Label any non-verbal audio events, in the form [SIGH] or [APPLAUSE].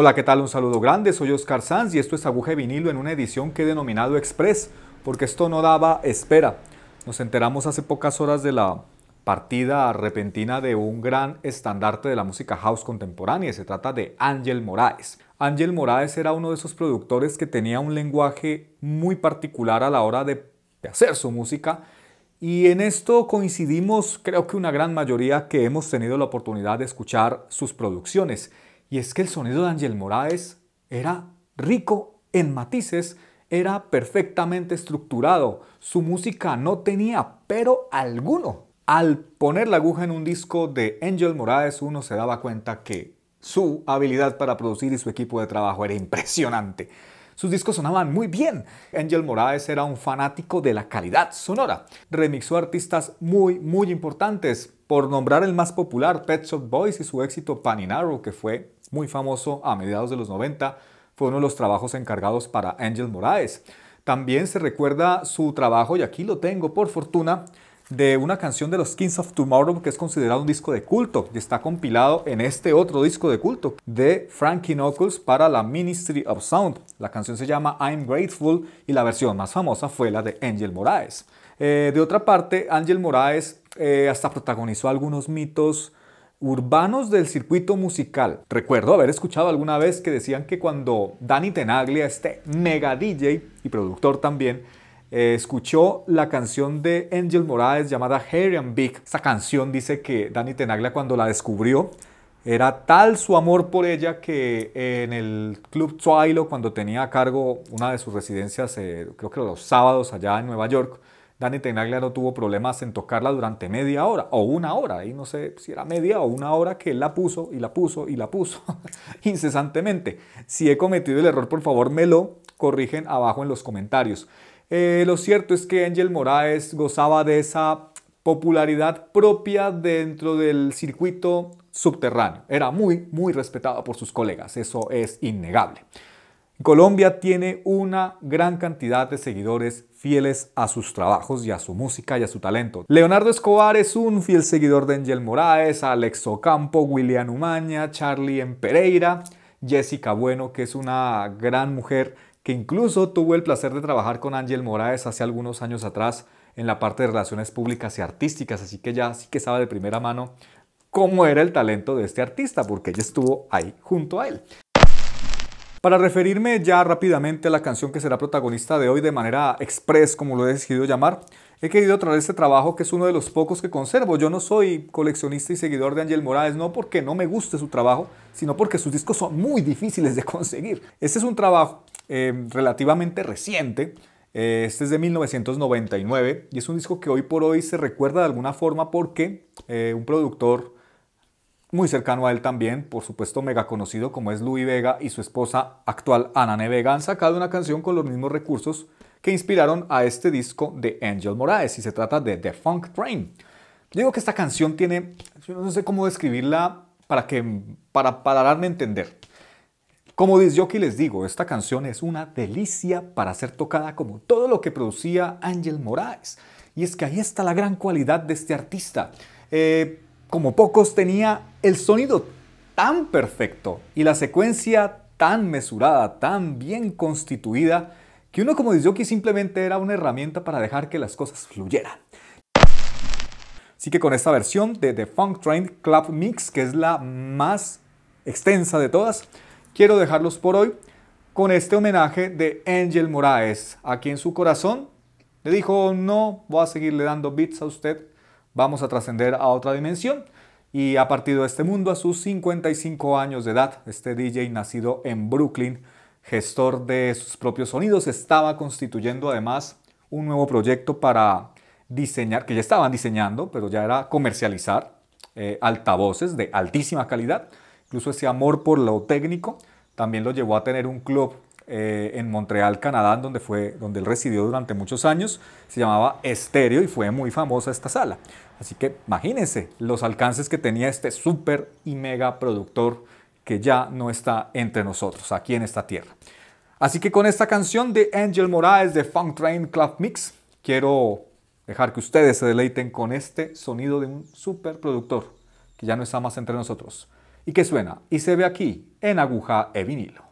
Hola, ¿qué tal? Un saludo grande, soy Oscar Sanz y esto es Aguja Vinilo en una edición que he denominado Express, porque esto no daba espera. Nos enteramos hace pocas horas de la partida repentina de un gran estandarte de la música house contemporánea. Se trata de Ángel Moraes. Ángel Moraes era uno de esos productores que tenía un lenguaje muy particular a la hora de hacer su música. Y en esto coincidimos, creo que una gran mayoría que hemos tenido la oportunidad de escuchar sus producciones. Y es que el sonido de Ángel Moraes era rico en matices, era perfectamente estructurado. Su música no tenía pero alguno. Al poner la aguja en un disco de Angel Moraes, uno se daba cuenta que su habilidad para producir y su equipo de trabajo era impresionante. Sus discos sonaban muy bien. Angel Moraes era un fanático de la calidad sonora. Remixó artistas muy, muy importantes. Por nombrar el más popular, Pet Shop Boys y su éxito Paninaro, que fue muy famoso a mediados de los 90, fue uno de los trabajos encargados para Angel Moraes. También se recuerda su trabajo, y aquí lo tengo por fortuna, de una canción de los Kings of Tomorrow que es considerado un disco de culto y está compilado en este otro disco de culto de Frankie Knuckles para la Ministry of Sound. La canción se llama I'm Grateful y la versión más famosa fue la de Angel Moraes. Eh, de otra parte, Angel Moraes eh, hasta protagonizó algunos mitos urbanos del circuito musical. Recuerdo haber escuchado alguna vez que decían que cuando Danny Tenaglia, este mega DJ y productor también, eh, escuchó la canción de Angel Moraes llamada Harry and Big. Esta canción dice que Danny Tenaglia cuando la descubrió era tal su amor por ella que en el Club Twilo, cuando tenía a cargo una de sus residencias, eh, creo que los sábados allá en Nueva York, Danny Tenaglia no tuvo problemas en tocarla durante media hora o una hora, y no sé si era media o una hora que él la puso y la puso y la puso [LAUGHS] incesantemente. Si he cometido el error, por favor me lo corrigen abajo en los comentarios. Eh, lo cierto es que Angel Moraes gozaba de esa popularidad propia dentro del circuito subterráneo. Era muy, muy respetado por sus colegas, eso es innegable. Colombia tiene una gran cantidad de seguidores fieles a sus trabajos y a su música y a su talento. Leonardo Escobar es un fiel seguidor de Angel Moraes, Alex Ocampo, William Umaña, Charlie en Pereira, Jessica Bueno, que es una gran mujer que incluso tuvo el placer de trabajar con Ángel Moraes hace algunos años atrás en la parte de relaciones públicas y artísticas, así que ya sí que sabe de primera mano cómo era el talento de este artista, porque ella estuvo ahí junto a él. Para referirme ya rápidamente a la canción que será protagonista de hoy de manera express, como lo he decidido llamar, he querido traer este trabajo que es uno de los pocos que conservo. Yo no soy coleccionista y seguidor de Ángel Moraes, no porque no me guste su trabajo, sino porque sus discos son muy difíciles de [LAUGHS] conseguir. Este es un trabajo eh, relativamente reciente. Eh, este es de 1999 y es un disco que hoy por hoy se recuerda de alguna forma porque eh, un productor muy cercano a él también, por supuesto mega conocido como es Louis Vega y su esposa actual Anane Vega han sacado una canción con los mismos recursos que inspiraron a este disco de Angel Moraes y se trata de The Funk Train. digo que esta canción tiene, yo no sé cómo describirla para, que, para, para darme a entender. Como que les digo, esta canción es una delicia para ser tocada como todo lo que producía Ángel Moraes. Y es que ahí está la gran cualidad de este artista. Eh, como pocos tenía el sonido tan perfecto y la secuencia tan mesurada, tan bien constituida, que uno como que simplemente era una herramienta para dejar que las cosas fluyeran. Así que con esta versión de The Funk Train Club Mix, que es la más extensa de todas, quiero dejarlos por hoy con este homenaje de Angel Moraes, a quien su corazón le dijo, no voy a seguirle dando beats a usted, vamos a trascender a otra dimensión. Y ha partido de este mundo a sus 55 años de edad. Este DJ nacido en Brooklyn, gestor de sus propios sonidos, estaba constituyendo además un nuevo proyecto para diseñar, que ya estaban diseñando, pero ya era comercializar eh, altavoces de altísima calidad Incluso ese amor por lo técnico también lo llevó a tener un club eh, en Montreal, Canadá, donde, fue, donde él residió durante muchos años. Se llamaba Estéreo y fue muy famosa esta sala. Así que imagínense los alcances que tenía este súper y mega productor que ya no está entre nosotros, aquí en esta tierra. Así que con esta canción de Angel Moraes de Funk Train Club Mix, quiero dejar que ustedes se deleiten con este sonido de un súper productor que ya no está más entre nosotros. y que suena y se ve aquí en aguja e vinilo.